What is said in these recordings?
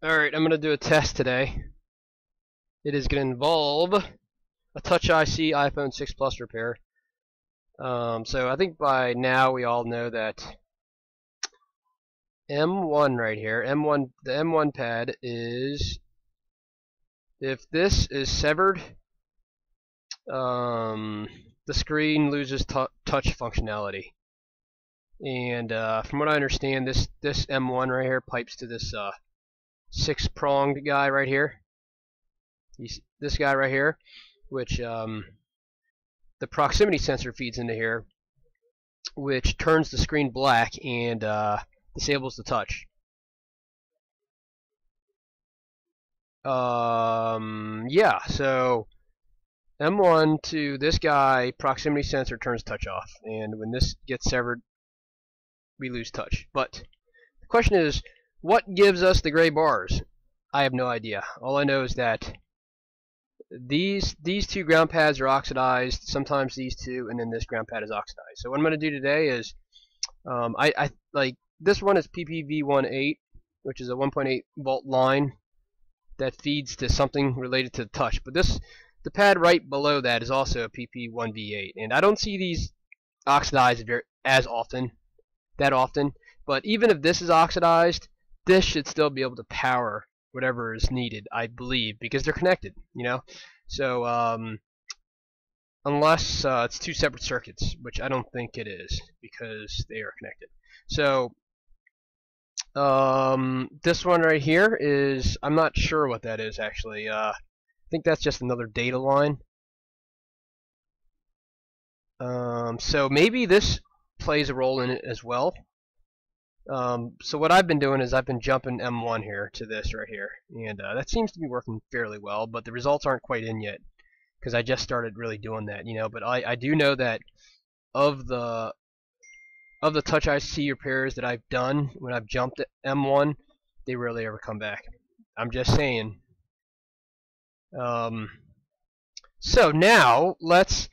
Alright, I'm going to do a test today. It is going to involve a Touch IC iPhone 6 Plus repair. Um, so I think by now we all know that M1 right here, M1, the M1 pad is, if this is severed, um, the screen loses touch functionality. And uh, from what I understand, this this M1 right here pipes to this uh, six pronged guy right here. He's this guy right here, which um, the proximity sensor feeds into here, which turns the screen black and uh, disables the touch. Um, yeah, so M1 to this guy, proximity sensor turns touch off, and when this gets severed, we lose touch. But the question is, what gives us the gray bars? I have no idea. All I know is that these these two ground pads are oxidized. Sometimes these two, and then this ground pad is oxidized. So what I'm going to do today is, um, I, I like this one is PPV18, which is a 1.8 volt line that feeds to something related to the touch. But this the pad right below that is also a PP1V8, and I don't see these oxidized very, as often, that often. But even if this is oxidized, this should still be able to power whatever is needed, I believe, because they're connected, you know? So, um, unless uh, it's two separate circuits, which I don't think it is, because they are connected. So, um, this one right here is, I'm not sure what that is, actually. Uh, I think that's just another data line. Um, so maybe this plays a role in it as well. Um, so what I've been doing is I've been jumping M1 here to this right here, and uh, that seems to be working fairly well, but the results aren't quite in yet because I just started really doing that, you know. But I, I do know that of the of the Touch IC repairs that I've done when I've jumped M1, they rarely ever come back. I'm just saying. Um, so now let's.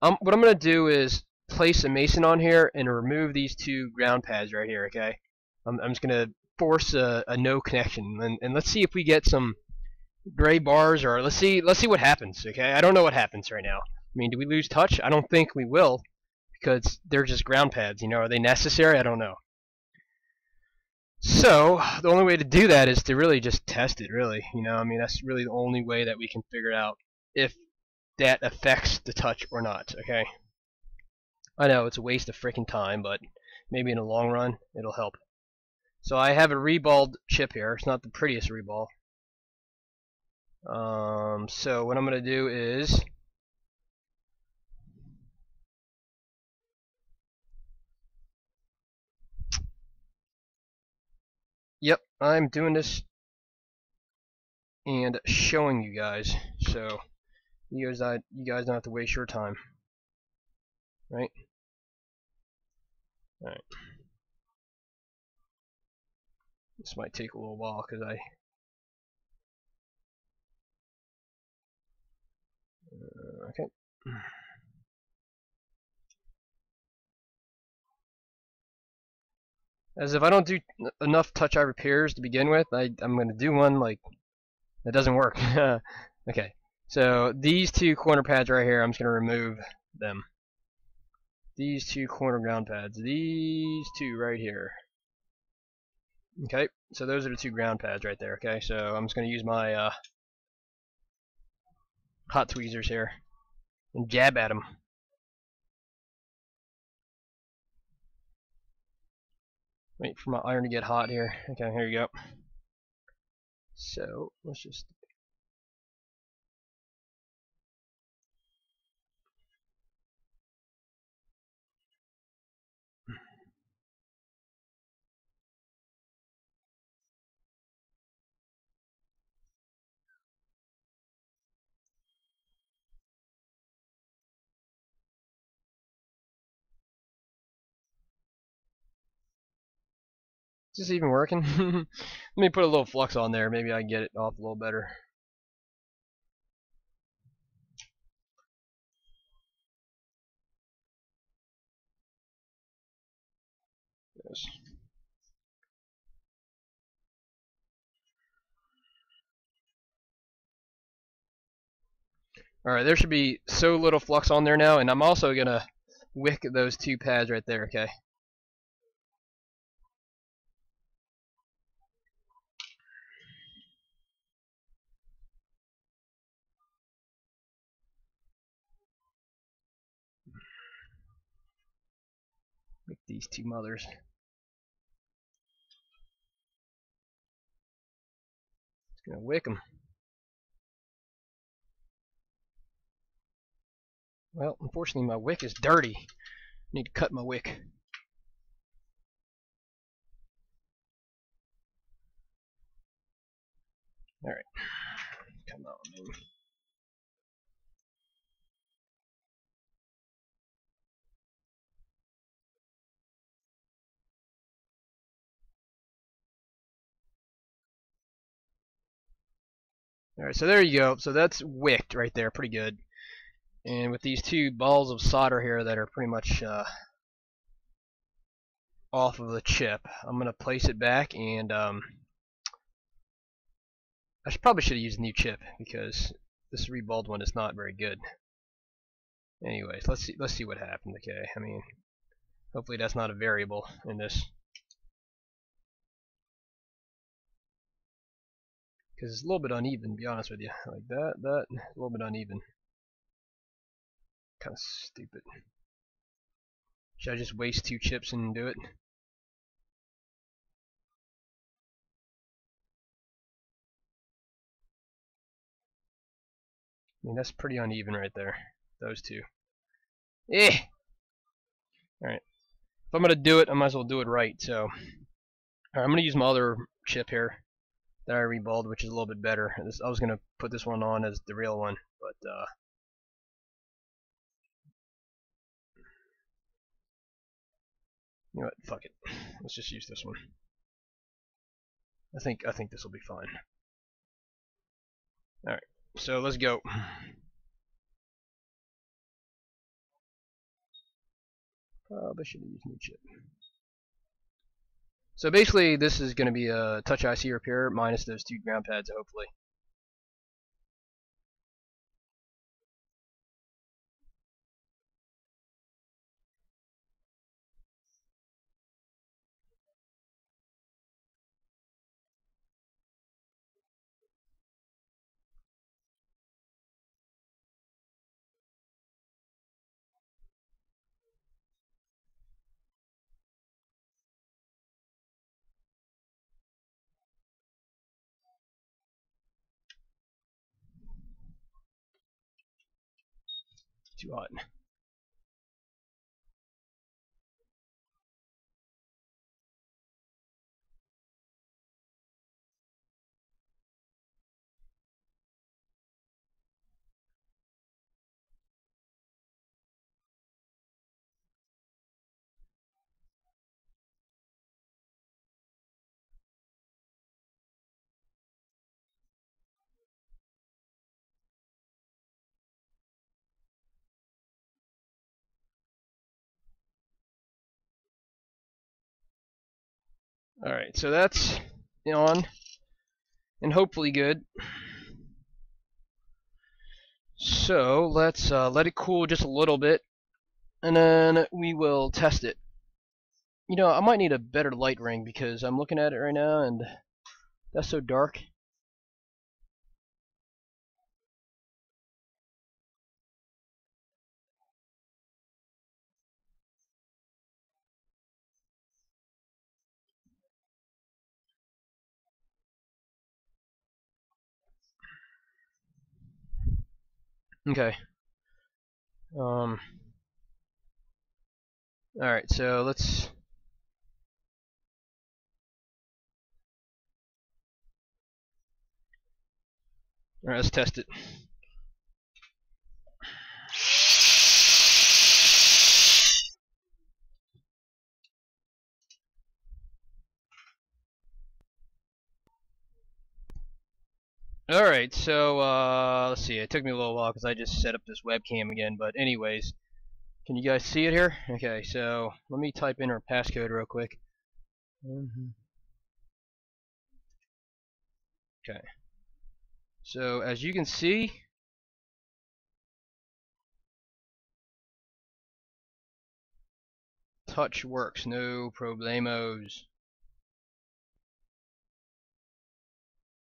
Um, what I'm gonna do is place a mason on here and remove these two ground pads right here, okay? I'm, I'm just going to force a, a, no connection, and, and let's see if we get some gray bars, or let's see let's see what happens, okay? I don't know what happens right now. I mean, do we lose touch? I don't think we will, because they're just ground pads, you know? Are they necessary? I don't know. So, the only way to do that is to really just test it, really. You know, I mean, that's really the only way that we can figure out if that affects the touch or not, okay? I know it's a waste of freaking time, but maybe in the long run it'll help. So I have a reballed chip here. It's not the prettiest reball. Um, so what I'm going to do is Yep, I'm doing this and showing you guys. So you guys, you guys don't have to waste your time right? Alright. This might take a little while because I uh, okay. As if I don't do enough touch eye repairs to begin with, I, I'm going to do one like that doesn't work. okay, so these two corner pads right here, I'm just going to remove them these two corner ground pads. These two right here. Okay, so those are the two ground pads right there. Okay, so I'm just going to use my uh, hot tweezers here and jab at them. Wait for my iron to get hot here. Okay, here you go. So let's just Is this even working? Let me put a little flux on there. Maybe I can get it off a little better. Yes. Alright, there should be so little flux on there now, and I'm also going to wick those two pads right there, okay? Wick these two mothers. It's to wick them. Well, unfortunately my wick is dirty. I need to cut my wick. Alright. Come on. Alright, so there you go. So that's wicked right there, pretty good. And with these two balls of solder here that are pretty much uh, off of the chip, I'm going to place it back and um, I should, probably should have used a new chip because this reballed one is not very good. Anyways, let's see let's see what happened. Okay, I mean, hopefully that's not a variable in this. Because it's a little bit uneven, be honest with you. Like that, that, a little bit uneven. Kind of stupid. Should I just waste two chips and do it? I mean, that's pretty uneven right there. Those two. Eh! Alright. If I'm going to do it, I might as well do it right. So, right, I'm going to use my other chip here that I reballed, which is a little bit better. I was going to put this one on as the real one, but uh, You know what? Fuck it. Let's just use this one. I think I think this will be fine. All right. So let's go. Probably should have used new chip. So basically, this is going to be a touch IC repair minus those two ground pads, hopefully. Too hot. Alright, so that's on and hopefully good. So let's uh, let it cool just a little bit and then we will test it. You know, I might need a better light ring because I'm looking at it right now and that's so dark. Okay. Um. Alright, so let's... Alright, let's test it. Alright, so, uh, let's see, it took me a little while because I just set up this webcam again, but anyways, can you guys see it here? Okay, so, let me type in our passcode real quick. Mm -hmm. Okay. So, as you can see, touch works, no problemos.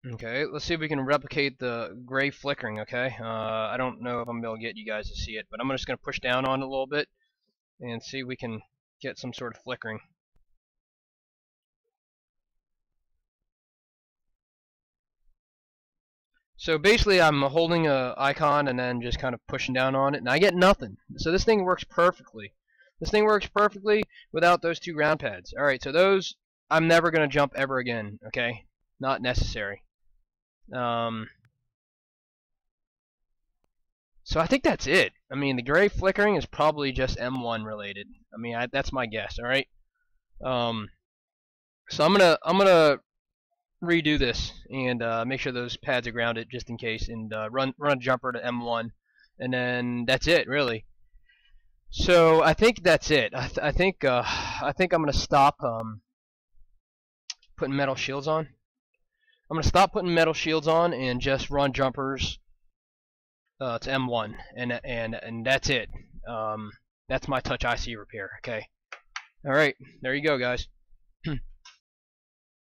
Okay, let's see if we can replicate the gray flickering, okay? Uh, I don't know if I'm going to get you guys to see it, but I'm just going to push down on it a little bit and see if we can get some sort of flickering. So basically I'm holding a icon and then just kind of pushing down on it and I get nothing. So this thing works perfectly. This thing works perfectly without those two ground pads. Alright, so those I'm never going to jump ever again, okay? Not necessary. Um, so I think that's it. I mean, the gray flickering is probably just M1 related. I mean, I, that's my guess. All right. Um, so I'm gonna I'm gonna redo this and uh, make sure those pads are grounded just in case, and uh, run run a jumper to M1, and then that's it really. So I think that's it. I, th I think uh, I think I'm gonna stop um, putting metal shields on. I'm going to stop putting metal shields on and just run jumpers uh, to M1, and and and that's it. Um, that's my touch IC repair. Okay. All right, there you go, guys.